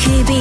日々